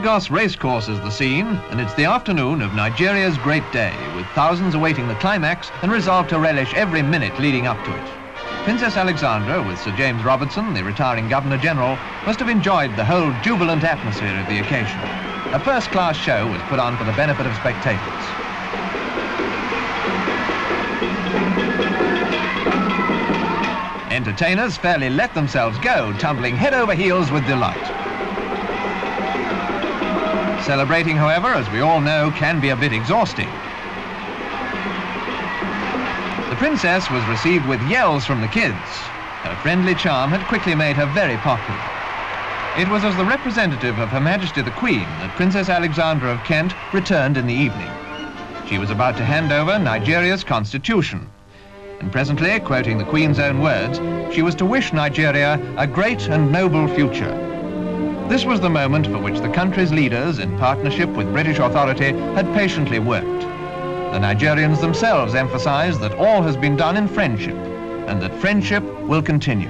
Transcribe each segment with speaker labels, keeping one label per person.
Speaker 1: Lagos racecourse is the scene, and it's the afternoon of Nigeria's great day, with thousands awaiting the climax and resolved to relish every minute leading up to it. Princess Alexandra, with Sir James Robertson, the retiring Governor-General, must have enjoyed the whole jubilant atmosphere of the occasion. A first-class show was put on for the benefit of spectators. Entertainers fairly let themselves go, tumbling head over heels with delight. Celebrating, however, as we all know, can be a bit exhausting. The princess was received with yells from the kids. Her friendly charm had quickly made her very popular. It was as the representative of Her Majesty the Queen that Princess Alexandra of Kent returned in the evening. She was about to hand over Nigeria's constitution. And presently, quoting the Queen's own words, she was to wish Nigeria a great and noble future. This was the moment for which the country's leaders, in partnership with British authority, had patiently worked. The Nigerians themselves emphasized that all has been done in friendship and that friendship will continue.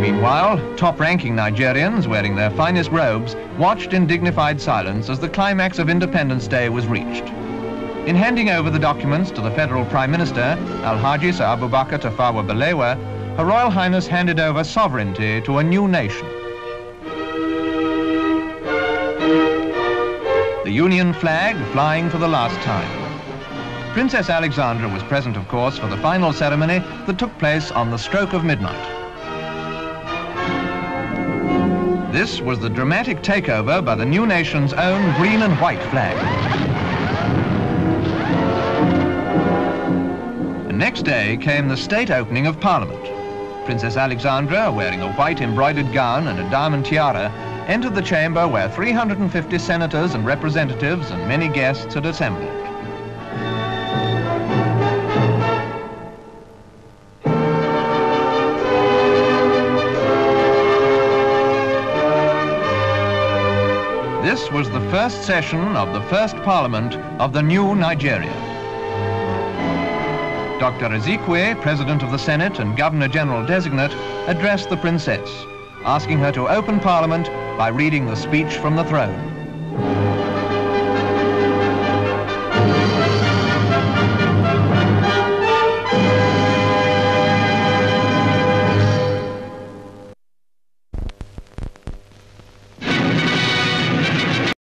Speaker 1: Meanwhile, top-ranking Nigerians, wearing their finest robes, watched in dignified silence as the climax of Independence Day was reached. In handing over the documents to the Federal Prime Minister, Alhaji Sir Abubakar Tafawa Balewa, Her Royal Highness handed over sovereignty to a new nation. The Union flag flying for the last time. Princess Alexandra was present, of course, for the final ceremony that took place on the stroke of midnight. This was the dramatic takeover by the new nation's own green and white flag. The next day came the state opening of Parliament. Princess Alexandra, wearing a white embroidered gown and a diamond tiara, entered the chamber where 350 senators and representatives and many guests had assembled. This was the first session of the first parliament of the new Nigeria. Dr. Azikiwe, President of the Senate and Governor-General Designate, addressed the Princess, asking her to open Parliament by reading the speech from the throne.